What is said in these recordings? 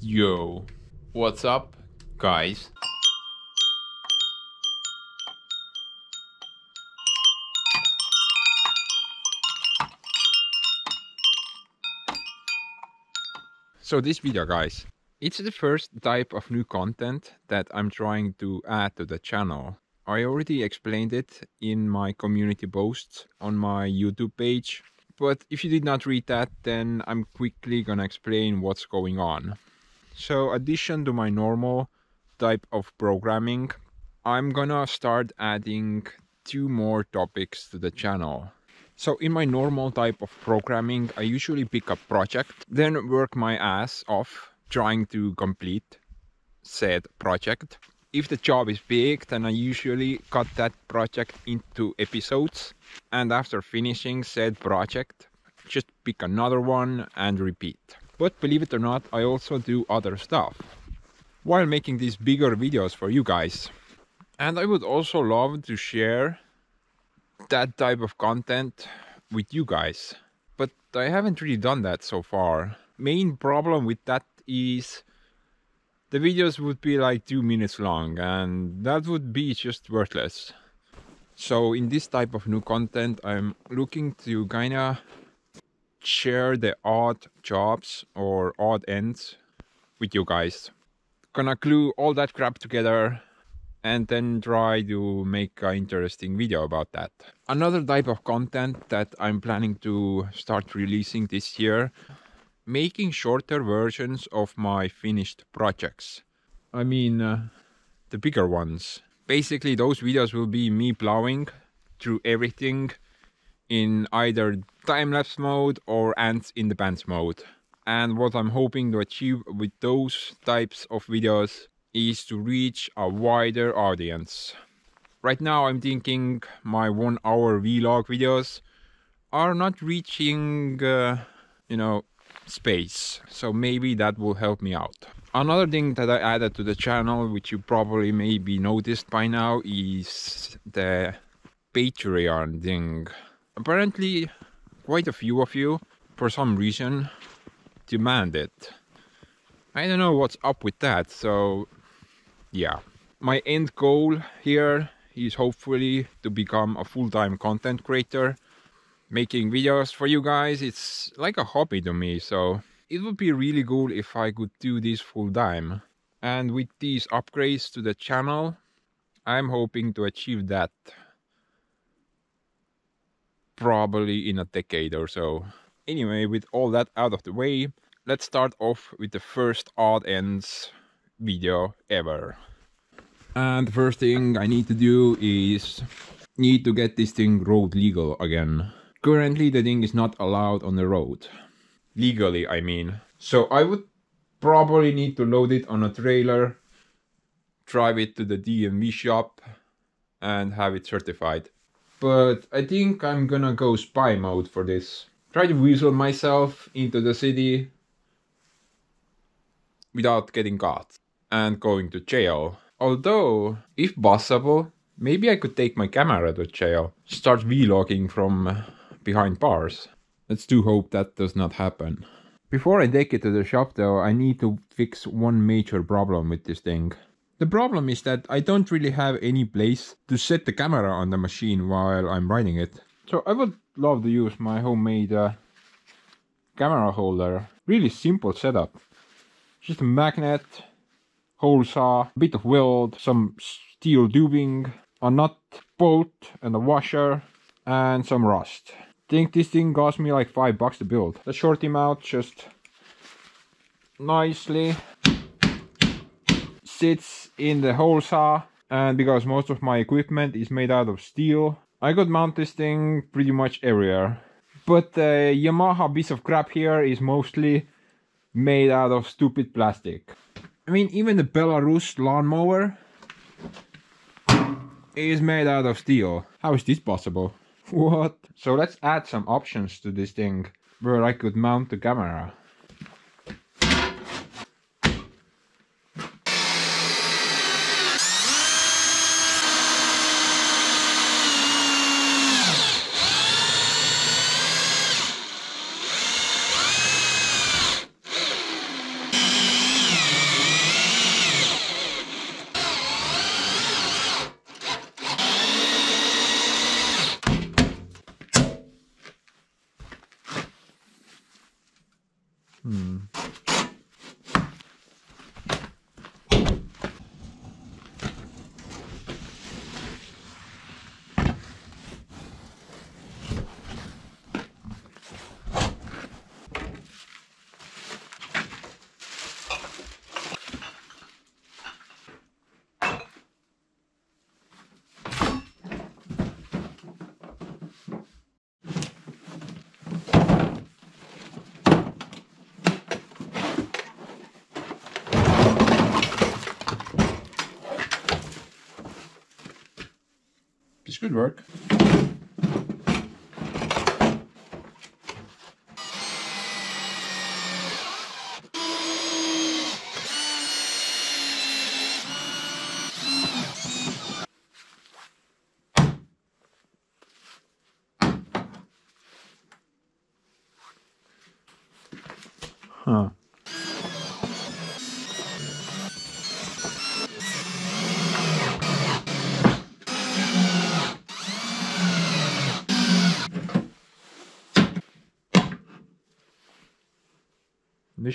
Yo, what's up, guys? So this video guys, it's the first type of new content that I'm trying to add to the channel. I already explained it in my community posts on my YouTube page, but if you did not read that, then I'm quickly gonna explain what's going on. So addition to my normal type of programming, I'm gonna start adding two more topics to the channel. So in my normal type of programming, I usually pick a project, then work my ass off trying to complete said project. If the job is big, then I usually cut that project into episodes. And after finishing said project, just pick another one and repeat. But believe it or not, I also do other stuff while making these bigger videos for you guys. And I would also love to share that type of content with you guys. But I haven't really done that so far. Main problem with that is the videos would be like two minutes long and that would be just worthless. So in this type of new content, I'm looking to kinda share the odd jobs or odd ends with you guys. Gonna glue all that crap together and then try to make an interesting video about that. Another type of content that I'm planning to start releasing this year, making shorter versions of my finished projects. I mean, uh, the bigger ones. Basically, those videos will be me plowing through everything in either time-lapse mode or ants in the pants mode. And what I'm hoping to achieve with those types of videos is to reach a wider audience. Right now I'm thinking my one hour vlog videos are not reaching, uh, you know, space. So maybe that will help me out. Another thing that I added to the channel, which you probably maybe noticed by now, is the Patreon thing. Apparently, quite a few of you, for some reason, demand it. I don't know what's up with that, so yeah. My end goal here is hopefully to become a full-time content creator. Making videos for you guys, it's like a hobby to me, so it would be really cool if I could do this full-time. And with these upgrades to the channel, I'm hoping to achieve that probably in a decade or so. Anyway, with all that out of the way, let's start off with the first odd ends video ever. And the first thing I need to do is need to get this thing road legal again. Currently the thing is not allowed on the road. Legally, I mean. So I would probably need to load it on a trailer, drive it to the DMV shop and have it certified. But I think I'm gonna go spy mode for this. Try to weasel myself into the city without getting caught and going to jail. Although, if possible, maybe I could take my camera to jail. Start vlogging from behind bars. Let's do hope that does not happen. Before I take it to the shop though, I need to fix one major problem with this thing. The problem is that I don't really have any place to set the camera on the machine while I'm riding it. So I would love to use my homemade uh, camera holder. Really simple setup. Just a magnet, hole saw, a bit of weld, some steel tubing, a nut bolt and a washer, and some rust. think this thing cost me like 5 bucks to build. Let's short him out just nicely. Sits in the hole saw and because most of my equipment is made out of steel, I could mount this thing pretty much everywhere. But the Yamaha piece of crap here is mostly made out of stupid plastic. I mean, even the Belarus lawnmower is made out of steel. How is this possible? What? So let's add some options to this thing where I could mount the camera. Could work.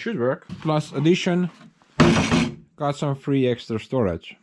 Should work. Plus addition, got some free extra storage.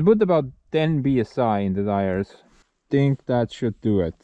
I put about 10 PSI in the tires. Think that should do it.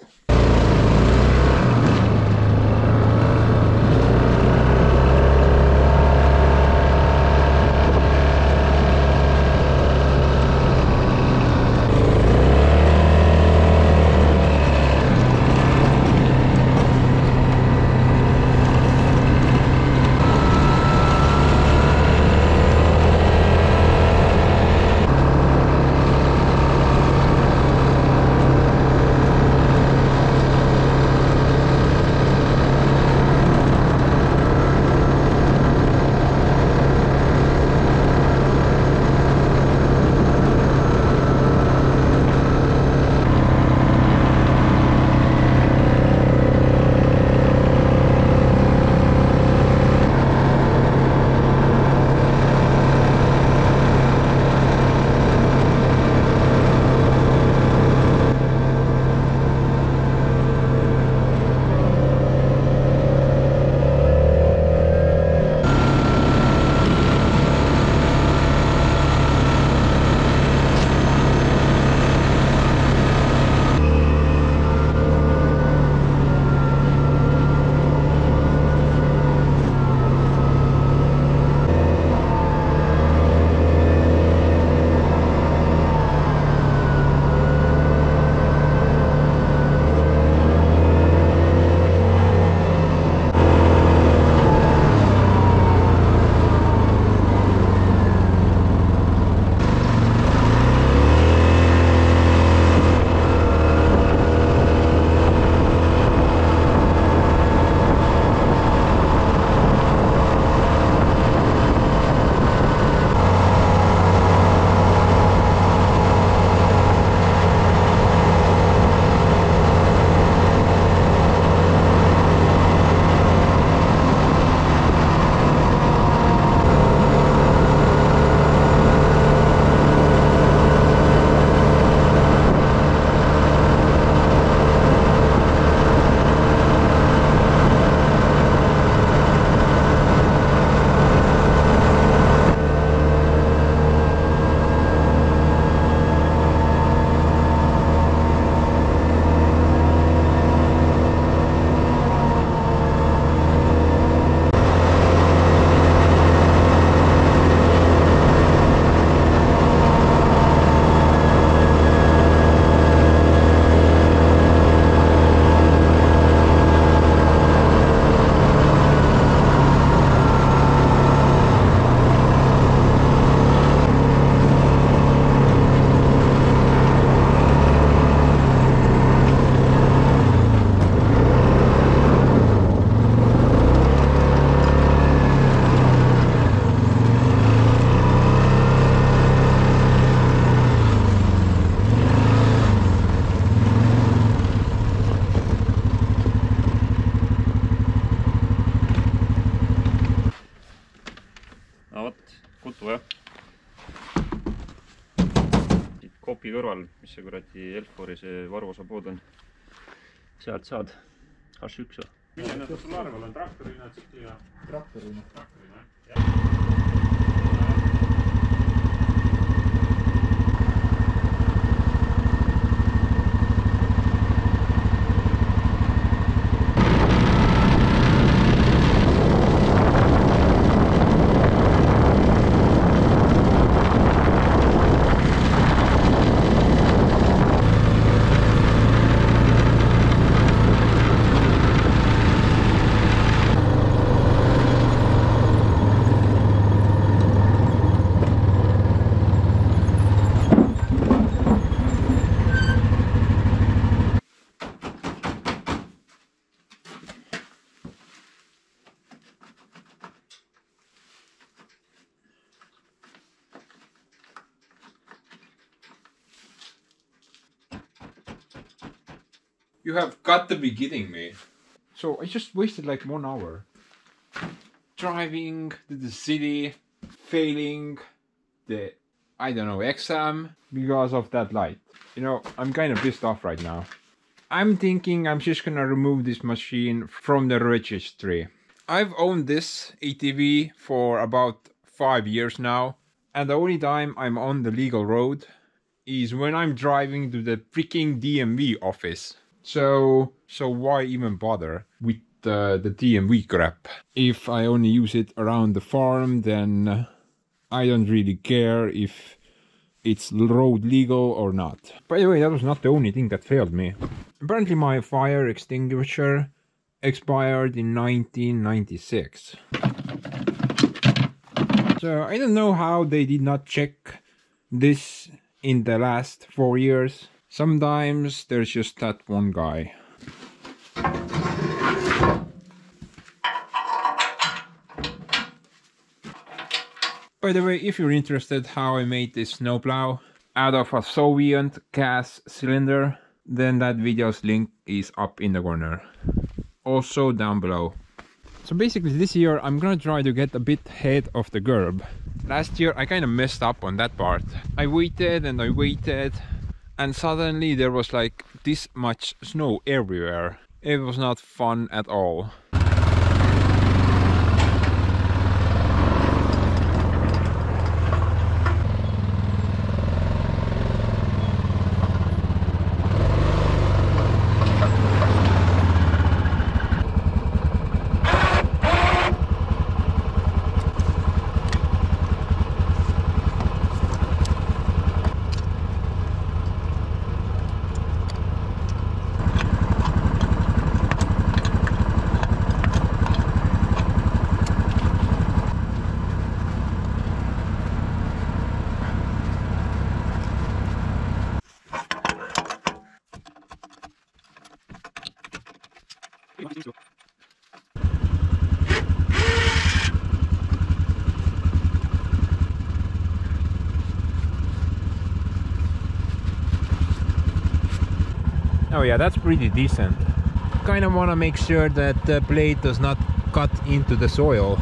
no vot, kutu jah. siit kopi kõrval, mis see kuradi Elfori see varuosa pood on. sealt saad H1 või? milline sul arvel on, traktorina, tsikliga? traktorina You have got to be kidding me. So I just wasted like one hour driving to the city, failing the I don't know exam because of that light. You know, I'm kind of pissed off right now. I'm thinking I'm just gonna remove this machine from the registry. I've owned this ATV for about five years now, and the only time I'm on the legal road is when I'm driving to the freaking DMV office. So, so why even bother with uh, the DMV crap? If I only use it around the farm, then I don't really care if it's road legal or not. By the way, that was not the only thing that failed me. Apparently, my fire extinguisher expired in 1996. So I don't know how they did not check this in the last four years. Sometimes there's just that one guy. By the way, if you're interested how I made this snowplow out of a Soviet gas cylinder, then that video's link is up in the corner. Also down below. So basically this year I'm gonna try to get a bit ahead of the curb. Last year I kind of messed up on that part. I waited and I waited and suddenly there was like this much snow everywhere. It was not fun at all. Yeah, that's pretty decent. Kind of want to make sure that the blade does not cut into the soil.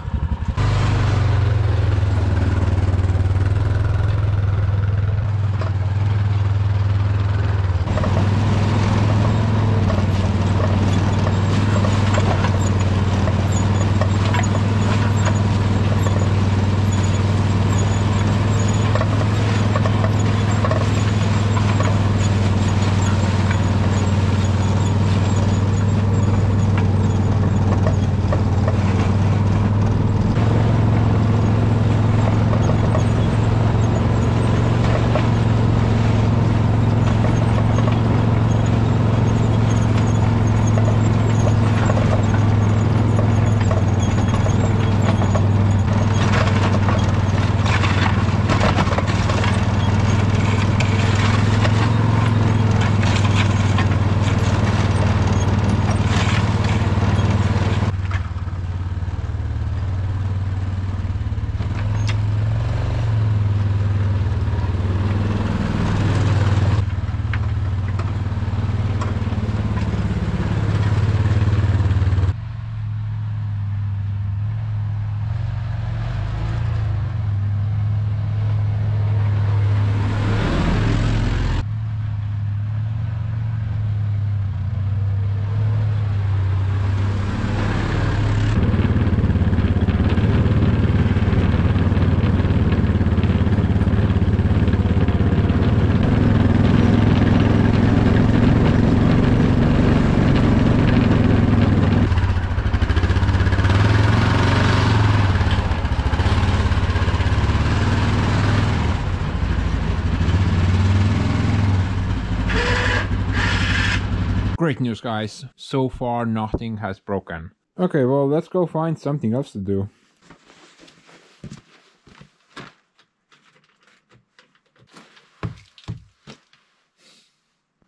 Great news, guys. So far, nothing has broken. Okay, well, let's go find something else to do.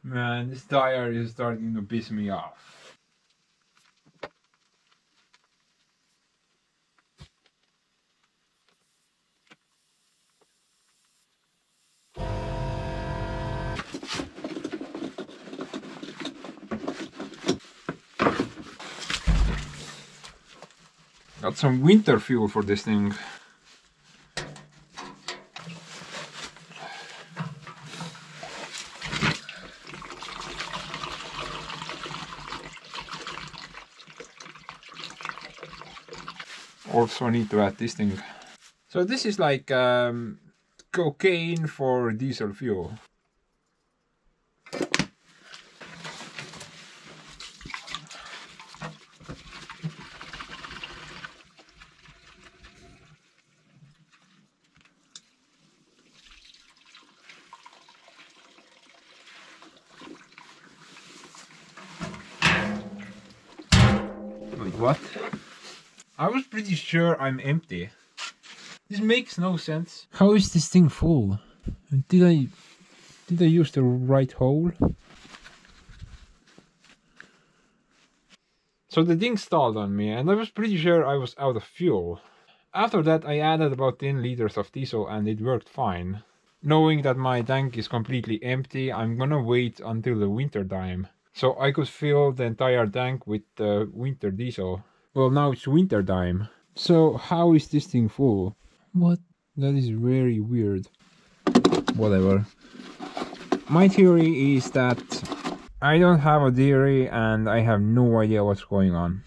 Man, this tire is starting to piss me off. Got some winter fuel for this thing. Also need to add this thing. So this is like um, cocaine for diesel fuel. Wait, what? I was pretty sure I'm empty. This makes no sense. How is this thing full? Did I did I use the right hole? So the thing stalled on me and I was pretty sure I was out of fuel. After that I added about 10 liters of diesel and it worked fine. Knowing that my tank is completely empty, I'm gonna wait until the winter time. So I could fill the entire tank with uh, winter diesel. Well, now it's winter time. So how is this thing full? What? That is very weird. Whatever. My theory is that I don't have a theory and I have no idea what's going on.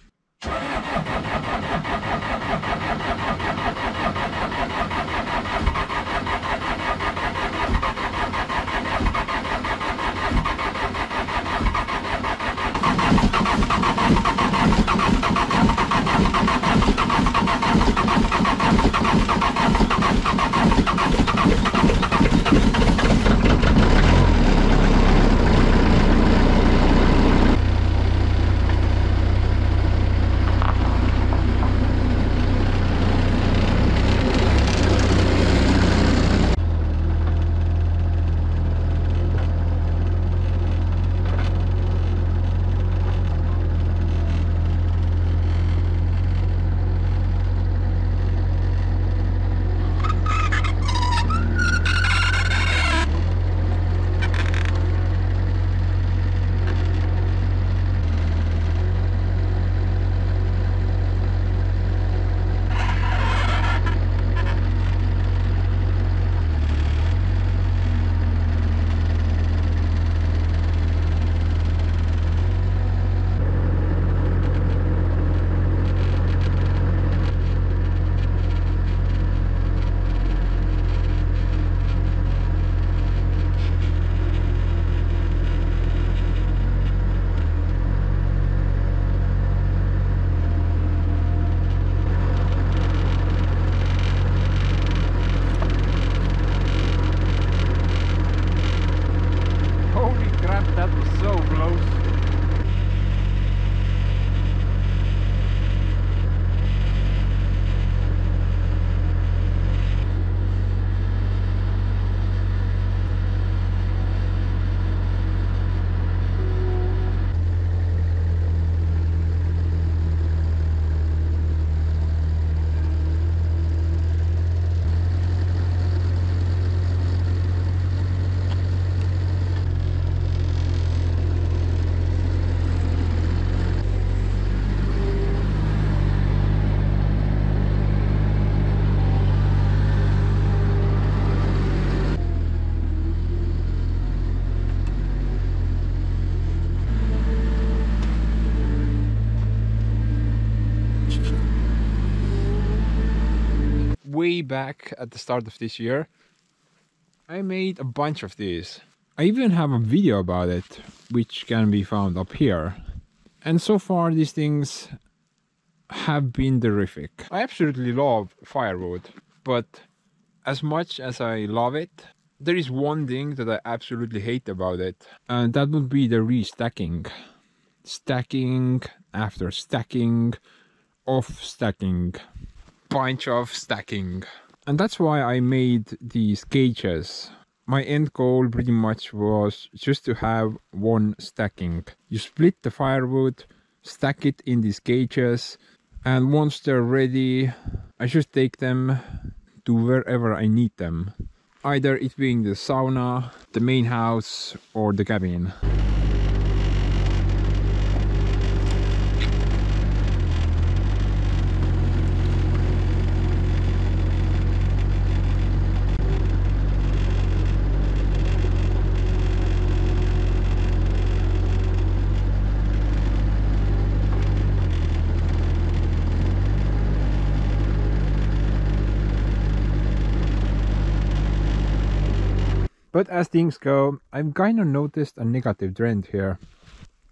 Back at the start of this year, I made a bunch of these. I even have a video about it, which can be found up here. And so far, these things have been terrific. I absolutely love firewood, but as much as I love it, there is one thing that I absolutely hate about it, and that would be the restacking. stacking after stacking off stacking bunch of stacking. And that's why I made these cages. My end goal pretty much was just to have one stacking. You split the firewood stack it in these cages and once they're ready I just take them to wherever I need them. Either it being the sauna, the main house or the cabin. But as things go, I've kind of noticed a negative trend here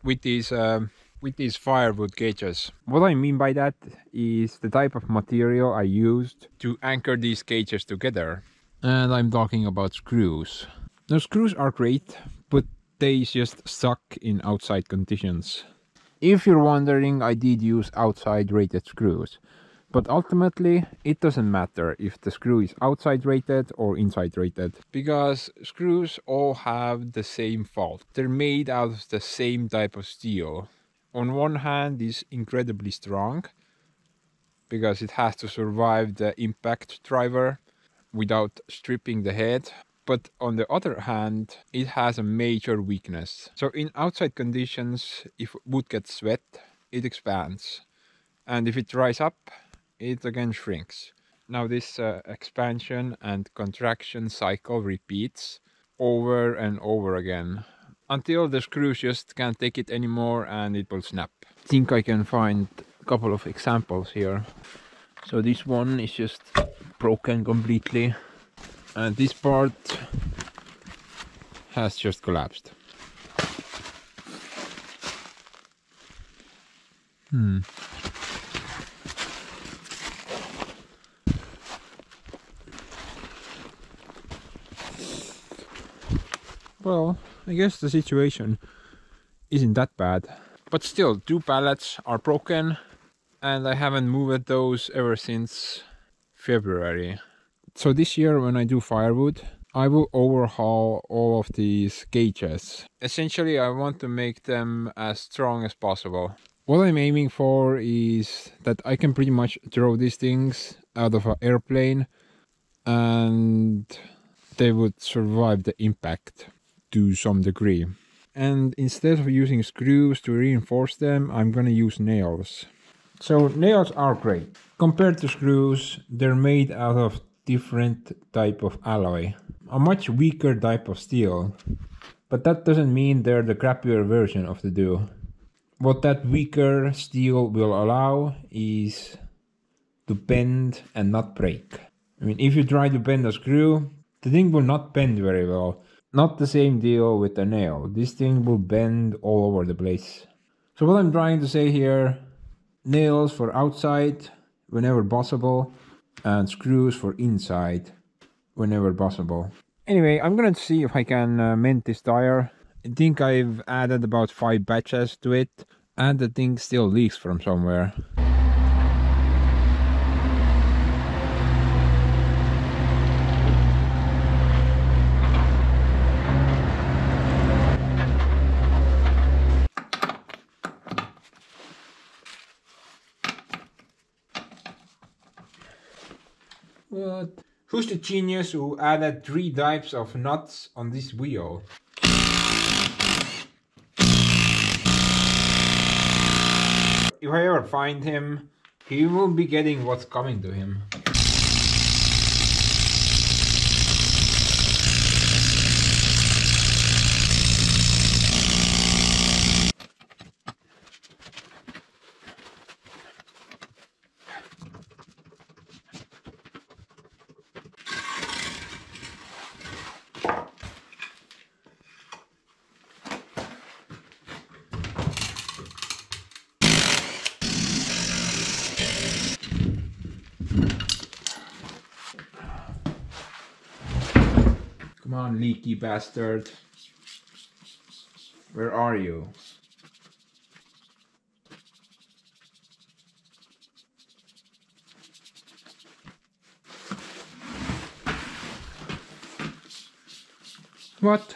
with these um, with these firewood cages. What I mean by that is the type of material I used to anchor these cages together. And I'm talking about screws. Now screws are great, but they just suck in outside conditions. If you're wondering, I did use outside rated screws. But ultimately, it doesn't matter if the screw is outside rated or inside rated. Because screws all have the same fault. They're made out of the same type of steel. On one hand, is incredibly strong because it has to survive the impact driver without stripping the head. But on the other hand, it has a major weakness. So in outside conditions, if wood gets wet, it expands. And if it dries up, it again shrinks. Now this uh, expansion and contraction cycle repeats over and over again until the screws just can't take it anymore and it will snap. I think I can find a couple of examples here. So this one is just broken completely and this part has just collapsed. Hmm. Well, I guess the situation isn't that bad. But still, two pallets are broken and I haven't moved those ever since February. So this year when I do firewood, I will overhaul all of these cages. Essentially, I want to make them as strong as possible. What I'm aiming for is that I can pretty much throw these things out of an airplane and they would survive the impact to some degree. And instead of using screws to reinforce them, I'm gonna use nails. So nails are great. Compared to screws, they're made out of different type of alloy. A much weaker type of steel. But that doesn't mean they're the crappier version of the duo. What that weaker steel will allow is to bend and not break. I mean, if you try to bend a screw, the thing will not bend very well. Not the same deal with a nail. This thing will bend all over the place. So what I'm trying to say here, nails for outside whenever possible and screws for inside whenever possible. Anyway, I'm gonna see if I can uh, mend this tire. I think I've added about 5 batches to it and the thing still leaks from somewhere. What? Who's the genius who added three types of nuts on this wheel? If I ever find him, he will be getting what's coming to him. sneaky bastard. Where are you? What?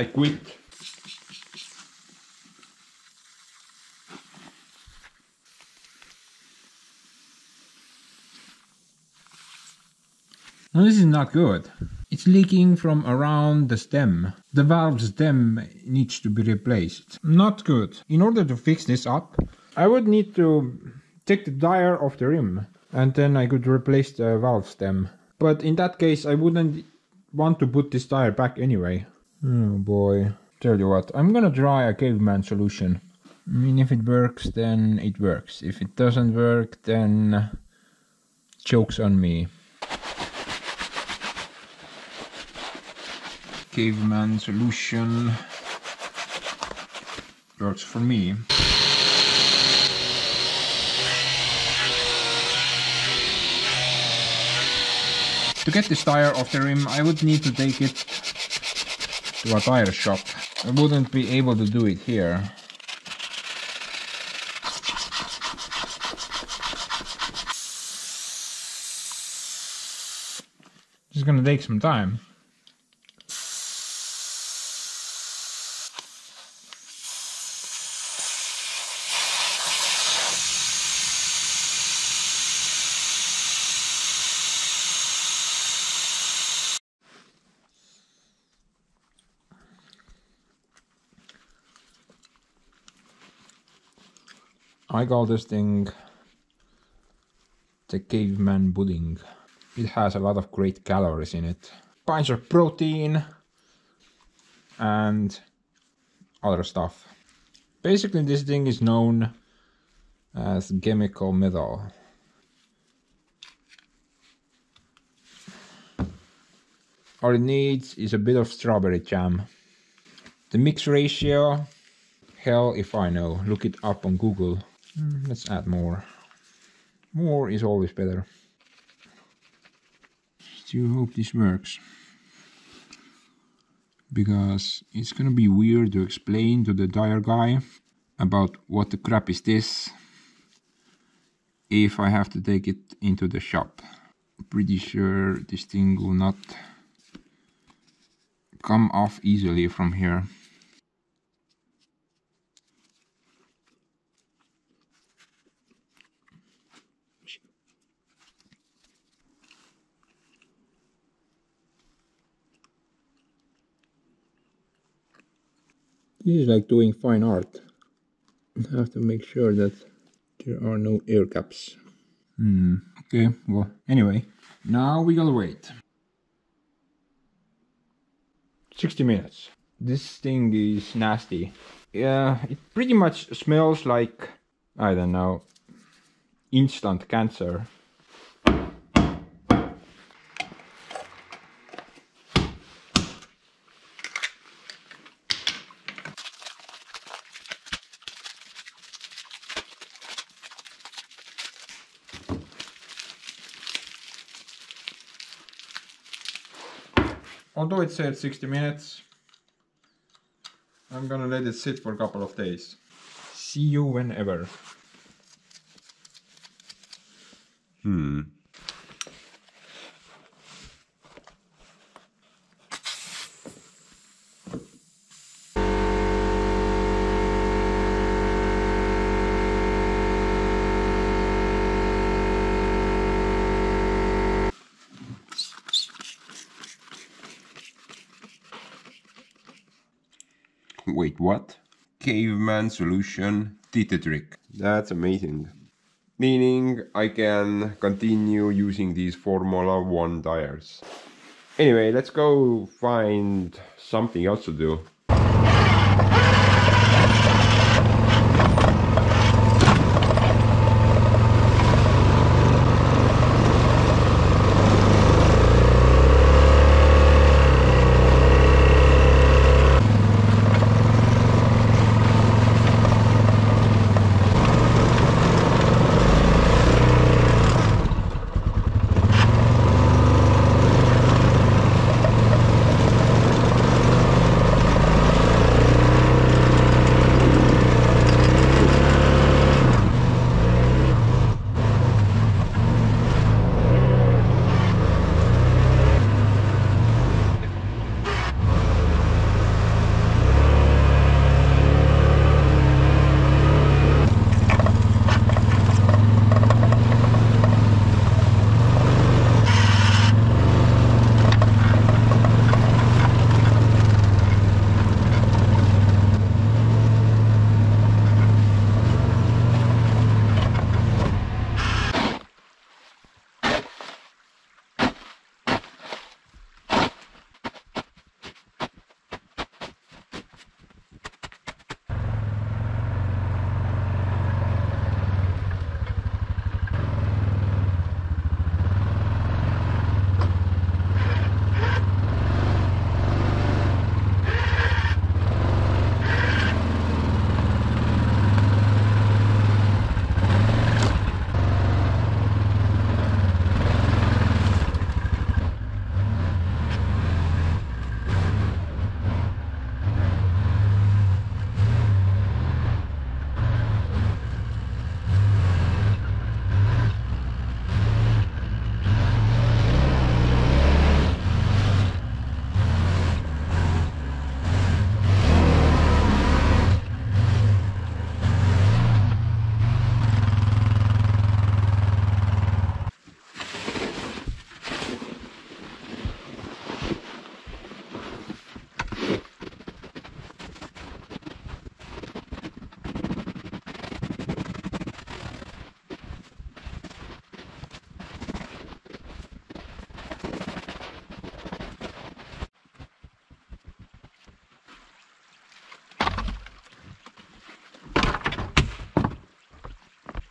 I quit. Now this is not good. It's leaking from around the stem. The valve stem needs to be replaced. Not good. In order to fix this up, I would need to take the tire off the rim and then I could replace the valve stem. But in that case, I wouldn't want to put this tire back anyway. Oh boy. Tell you what, I'm gonna try a caveman solution. I mean, if it works, then it works. If it doesn't work, then joke's on me. Caveman solution works for me. To get this tire off the rim, I would need to take it to a tire shop. I wouldn't be able to do it here. It's gonna take some time. I call this thing the caveman pudding. It has a lot of great calories in it. Bunch of protein and other stuff. Basically this thing is known as chemical metal. All it needs is a bit of strawberry jam. The mix ratio, hell if I know, look it up on Google. Mm, let's add more. More is always better. Still hope this works. Because it's gonna be weird to explain to the tire guy about what the crap is this if I have to take it into the shop. Pretty sure this thing will not come off easily from here. This is like doing fine art. I have to make sure that there are no air caps. Hmm, okay, well, anyway, now we gotta wait. 60 minutes. This thing is nasty. Yeah, it pretty much smells like, I don't know, instant cancer. Although it said 60 minutes, I'm gonna let it sit for a couple of days. See you whenever. Hmm. Wait, what? Solution did the trick. That's amazing. Meaning I can continue using these Formula 1 tires. Anyway, let's go find something else to do.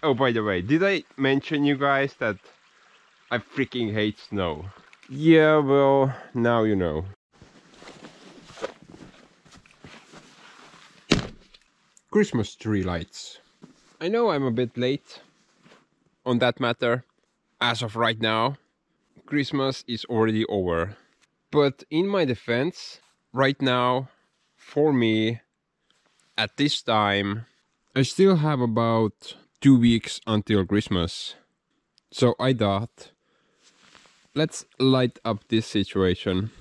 Oh, by the way, did I mention you guys that I freaking hate snow? Yeah, well, now you know. Christmas tree lights. I know I'm a bit late on that matter. As of right now, Christmas is already over. But in my defense, right now, for me, at this time, I still have about two weeks until Christmas. So I thought, let's light up this situation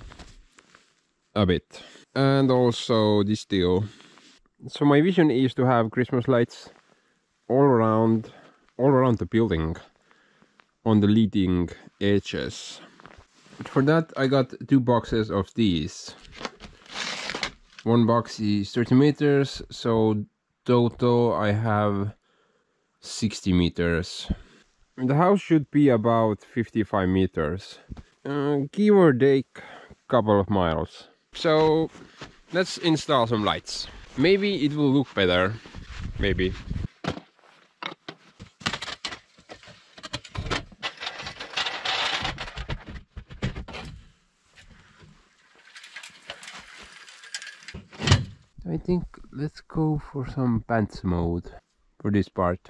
a bit. And also this deal. So my vision is to have Christmas lights all around all around the building on the leading edges. For that I got two boxes of these. One box is 30 meters, so total I have 60 meters. The house should be about 55 meters, uh, give or take a couple of miles. So let's install some lights. Maybe it will look better, maybe. I think let's go for some pants mode for this part.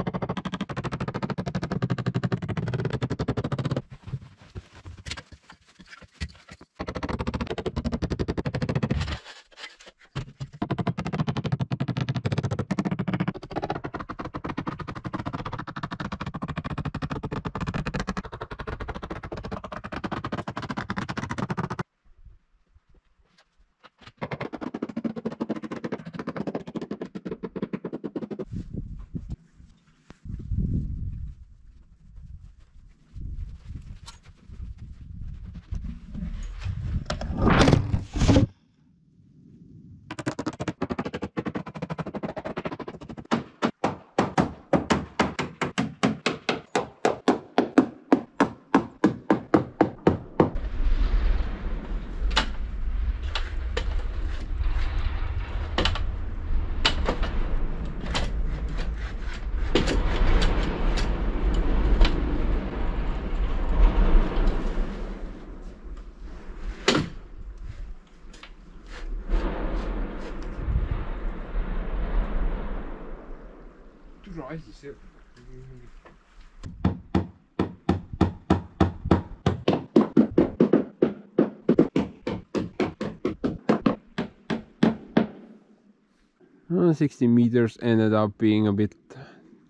Uh, 60 meters ended up being a bit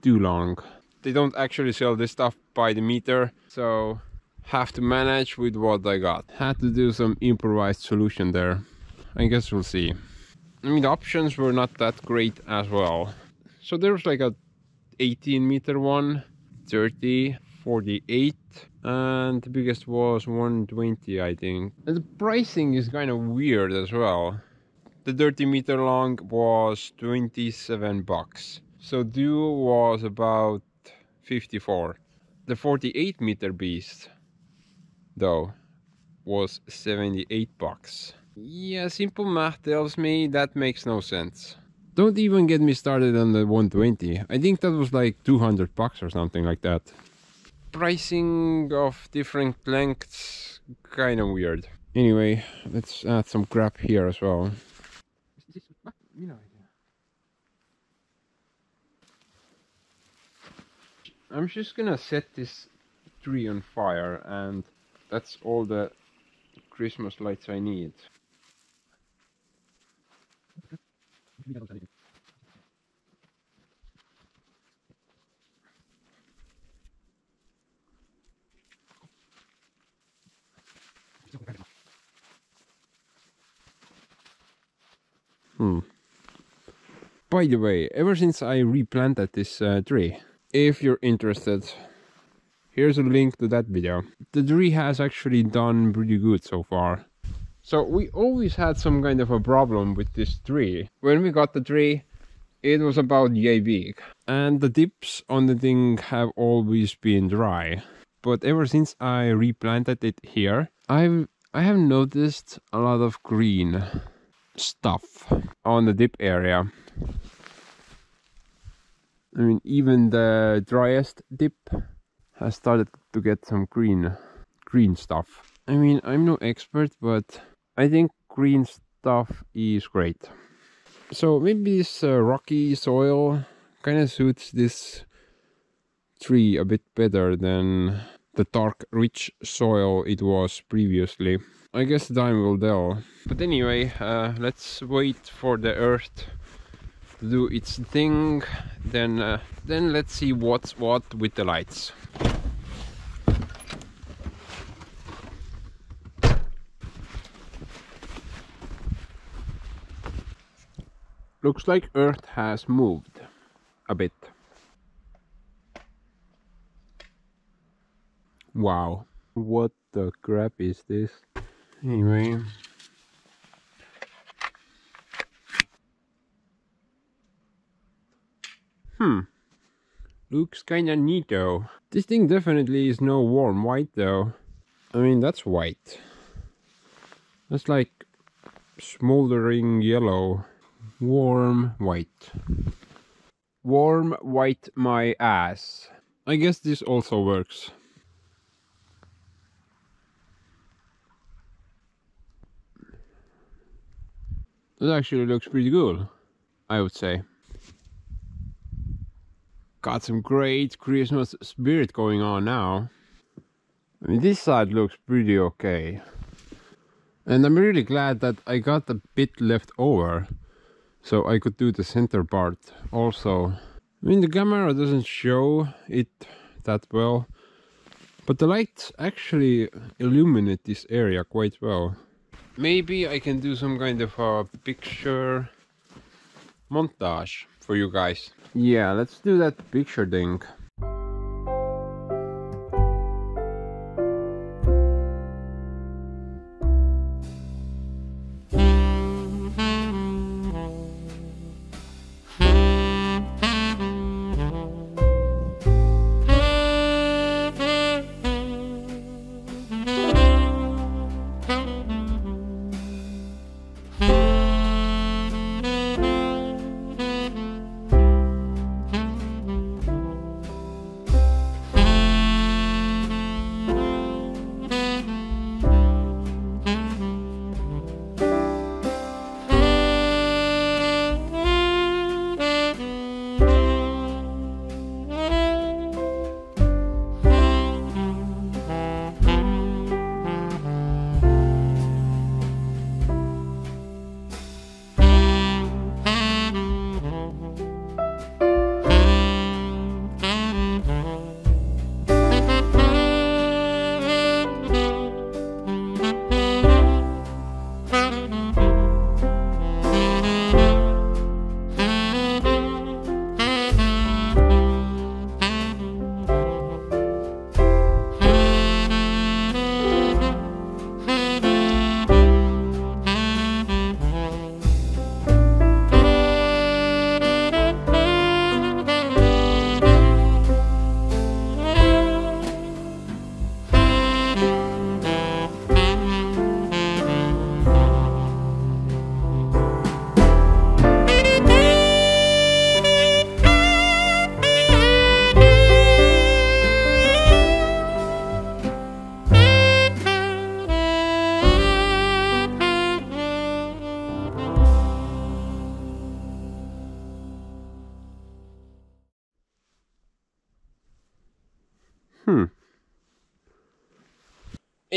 too long. They don't actually sell this stuff by the meter, so have to manage with what I got. Had to do some improvised solution there. I guess we'll see. I mean, the options were not that great as well. So there was like a 18 meter one, 30, 48, and the biggest was 120, I think. And the pricing is kind of weird as well. The 30 meter long was 27 bucks. So duo was about 54. The 48 meter beast, though, was 78 bucks. Yeah, simple math tells me that makes no sense. Don't even get me started on the 120. I think that was like 200 bucks or something like that. Pricing of different lengths, kind of weird. Anyway, let's add some crap here as well. I'm just gonna set this tree on fire and that's all the Christmas lights I need. Hmm. By the way, ever since I replanted this uh, tree, if you're interested, here's a link to that video. The tree has actually done pretty good so far. So we always had some kind of a problem with this tree. When we got the tree, it was about yay big. And the tips on the thing have always been dry. But ever since I replanted it here, I've I have noticed a lot of green stuff on the dip area. I mean, even the driest dip has started to get some green, green stuff. I mean, I'm no expert, but I think green stuff is great. So maybe this uh, rocky soil kind of suits this tree a bit better than the dark rich soil it was previously. I guess time will tell. But anyway, uh, let's wait for the earth to do its thing. Then, uh, then let's see what's what with the lights. Looks like Earth has moved a bit. Wow, what the crap is this? Anyway. Hmm. Looks kinda neat though. This thing definitely is no warm white though. I mean, that's white. That's like smoldering yellow. Warm white. Warm white my ass. I guess this also works. It actually looks pretty good, I would say. Got some great Christmas spirit going on now. I mean, this side looks pretty okay. And I'm really glad that I got a bit left over so I could do the center part also. I mean, the camera doesn't show it that well, but the lights actually illuminate this area quite well. Maybe I can do some kind of a picture montage for you guys. Yeah, let's do that picture thing.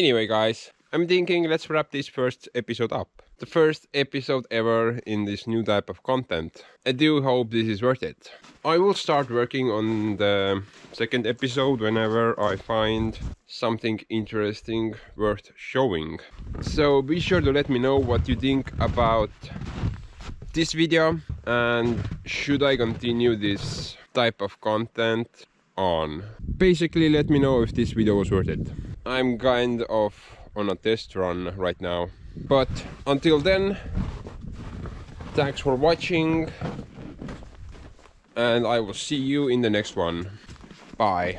Anyway, guys, I'm thinking let's wrap this first episode up. The first episode ever in this new type of content. I do hope this is worth it. I will start working on the second episode whenever I find something interesting worth showing. So be sure to let me know what you think about this video and should I continue this type of content on. Basically let me know if this video was worth it. I'm kind of on a test run right now. But until then, thanks for watching and I will see you in the next one. Bye.